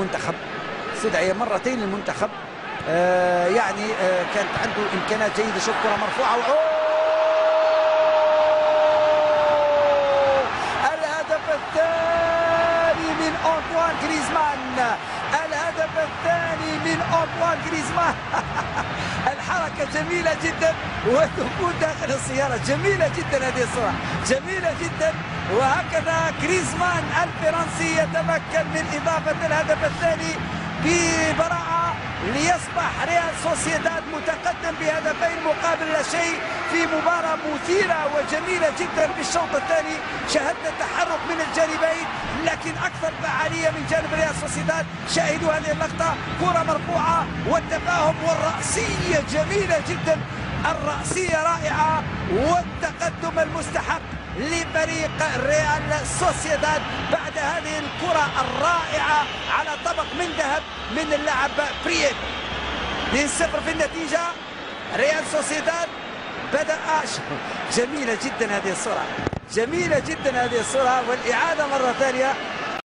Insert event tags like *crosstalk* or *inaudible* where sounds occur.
المنتخب. استدعي مرتين للمنتخب آه يعني آه كانت عنده إمكانات جيدة. شوف كرة مرفوعة أوه! الهدف الثاني من أنطوان جريزمان. الهدف الثاني من أنطوان جريزمان. *laughs* الحركه جميلة جدا والدخول داخل السيارة. جميلة جدا هذه الصورة جميلة جدا. وهكذا جريزمان الفرنسي يتمكن من إضافة الهدف الثاني ببراعة ليصبح ريال سوسيداد متقدم بهدفين مقابل لا شيء في مباراة مثيرة وجميلة جدا في الشوط الثاني. شهدنا تحرك لكن أكثر فعالية من جانب ريال سوسيداد. شاهدوا هذه اللقطة. كرة مرفوعة والتفاهم والرأسية جميلة جدا. الرأسية رائعة والتقدم المستحق لفريق ريال سوسيداد بعد هذه الكرة الرائعة على طبق من ذهب من اللاعب فريد 2-0 في النتيجة. ريال سوسيداد بدأ جميلة جدا هذه الصورة. جميلة جدا هذه الصورة. والإعادة مرة ثانية.